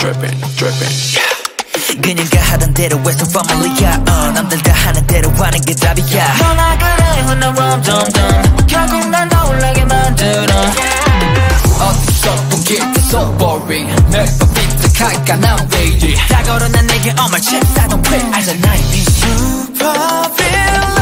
dripping, dripping, dripping. 그녀가 하던 대로 해서 familya. 어, 남들 다 하는 대로 하는 게 답이야. 너나 그래, when I'm 점점 결국 난 떠올라게 만들어. 어디서 보기 so boring. 매번 삐딱할까 난 왜이리. 다 걸어난 내게 all my chips, I don't quit. 알잖아 이미. Super villain